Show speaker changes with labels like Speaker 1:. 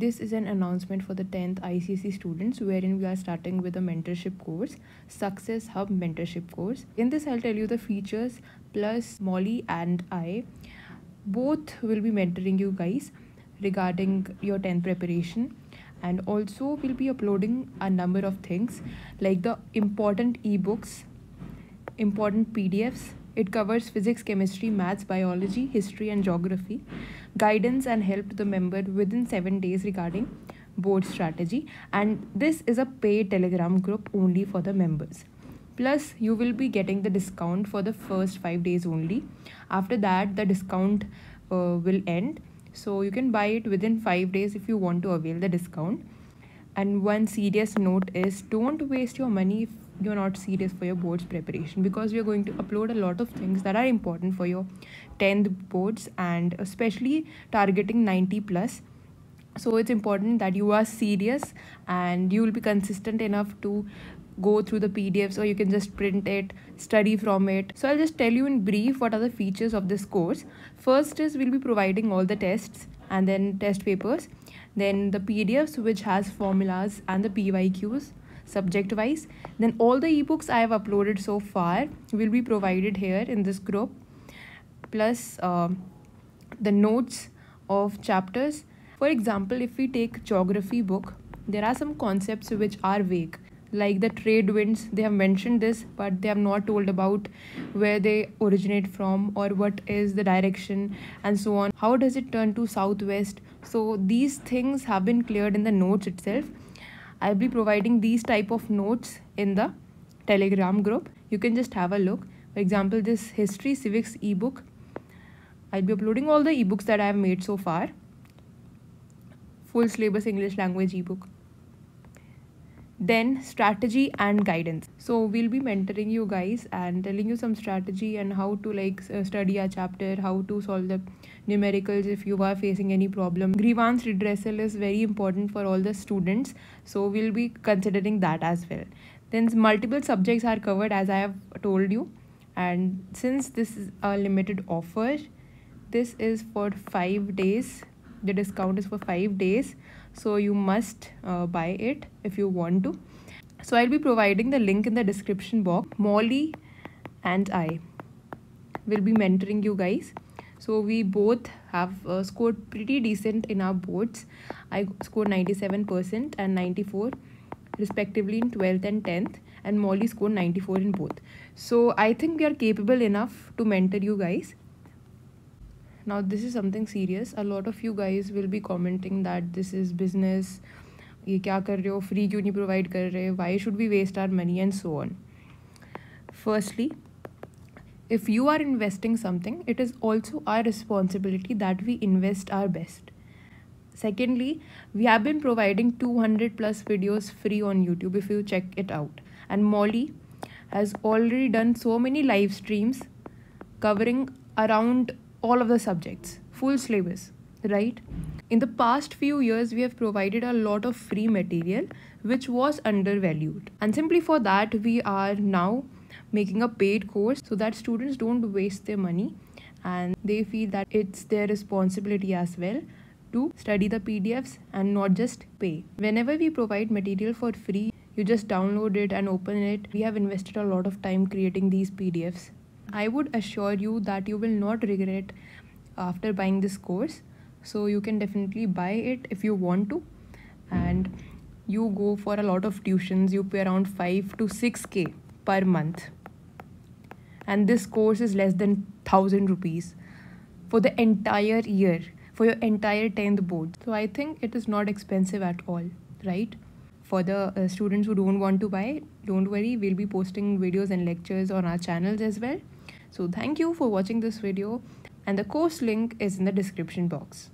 Speaker 1: This is an announcement for the 10th ICSE students wherein we are starting with a mentorship course, Success Hub mentorship course. In this I'll tell you the features plus Molly and I both will be mentoring you guys regarding your 10th preparation and also we'll be uploading a number of things like the important ebooks, important PDFs. It covers physics, chemistry, maths, biology, history and geography. Guidance and help to the member within 7 days regarding board strategy. And this is a paid telegram group only for the members. Plus you will be getting the discount for the first 5 days only. After that the discount uh, will end. So you can buy it within 5 days if you want to avail the discount and one serious note is don't waste your money if you're not serious for your boards preparation because we are going to upload a lot of things that are important for your 10th boards and especially targeting 90 plus. So it's important that you are serious and you will be consistent enough to go through the pdfs or you can just print it study from it. So i'll just tell you in brief what are the features of this course. First is we'll be providing all the tests and then test papers then the pdfs which has formulas and the pyqs subject wise then all the ebooks i have uploaded so far will be provided here in this group plus uh, the notes of chapters. For example if we take geography book there are some concepts which are vague like the trade winds they have mentioned this but they have not told about where they originate from or what is the direction and so on. How does it turn to southwest? So these things have been cleared in the notes itself. I'll be providing these type of notes in the telegram group. You can just have a look. For example this history civics ebook. I'll be uploading all the ebooks that I have made so far. Full syllabus English language ebook then strategy and guidance. So we'll be mentoring you guys and telling you some strategy and how to like study a chapter how to solve the numericals if you are facing any problem. Grievance redressal is very important for all the students so we'll be considering that as well. Then multiple subjects are covered as i have told you and since this is a limited offer this is for 5 days. The discount is for 5 days so you must uh, buy it if you want to. So i'll be providing the link in the description box. Molly and i will be mentoring you guys. So we both have uh, scored pretty decent in our boards. I scored 97% and 94 respectively in 12th and 10th and molly scored 94 in both. So i think we are capable enough to mentor you guys now this is something serious a lot of you guys will be commenting that this is business ये क्या कर रहे हो free क्यों नहीं provide कर रहे why should we waste are money and so on firstly if you are investing something it is also our responsibility that we invest our best secondly we have been providing 200 plus videos free on youtube if you check it out and molly has already done so many live streams covering around all of the subjects, full syllabus, right? In the past few years, we have provided a lot of free material which was undervalued. And simply for that, we are now making a paid course so that students don't waste their money and they feel that it's their responsibility as well to study the PDFs and not just pay. Whenever we provide material for free, you just download it and open it. We have invested a lot of time creating these PDFs I would assure you that you will not regret after buying this course. So you can definitely buy it if you want to. And you go for a lot of tuitions, you pay around 5 to 6k per month. And this course is less than 1000 rupees for the entire year, for your entire 10th board. So I think it is not expensive at all, right? For the uh, students who don't want to buy, don't worry, we'll be posting videos and lectures on our channels as well. So thank you for watching this video and the course link is in the description box.